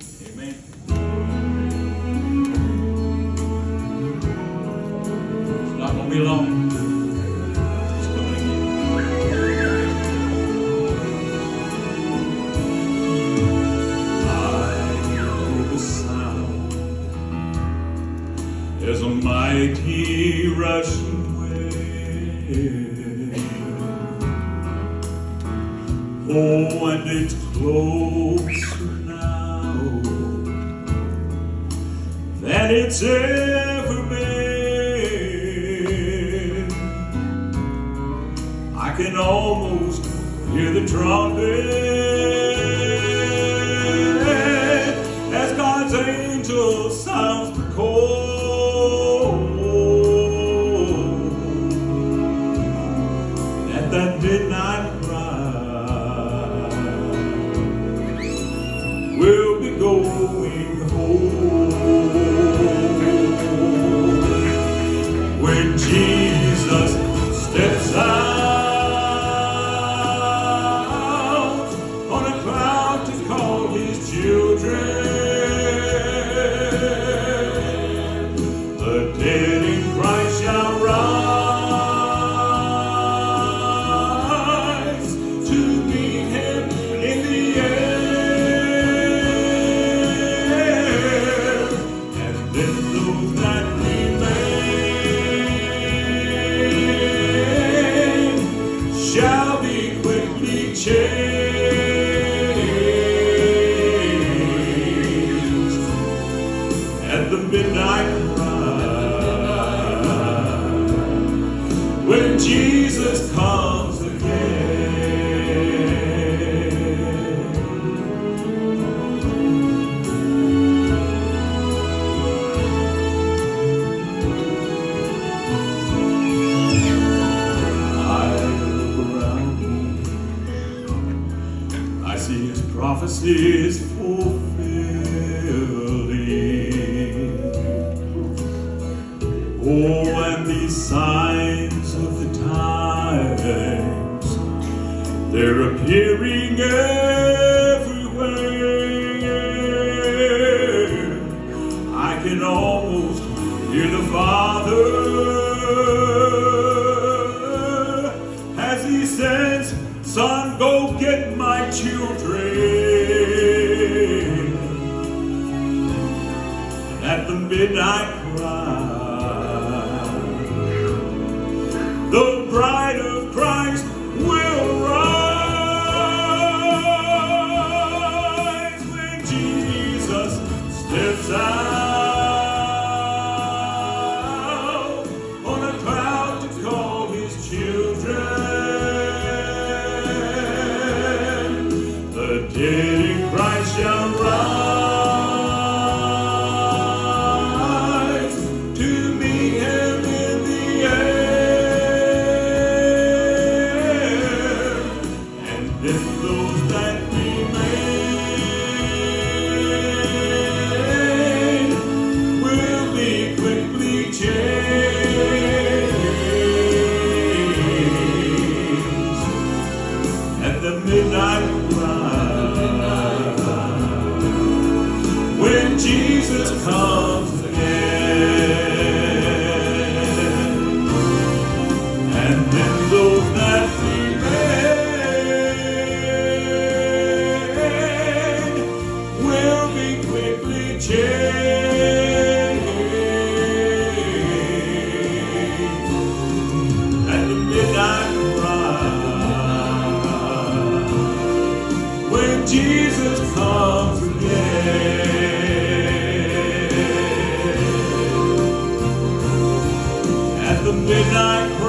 Amen. It's not going to be long. It's. I hear the sound as a mighty rushing wave. Oh, and it's closer than it's ever been. I can almost hear the trumpet as God's angel sounds the call. At that midnight at the midnight cry when Jesus comes again. I look around. I see his prophecies fulfilling. Signs of the times, they're appearing everywhere. I can almost hear the Father as he says, Son, go get my children. At the midnight Then those that remain will be quickly changed at the midnight when Jesus comes again. And then Jesus come again. At the midnight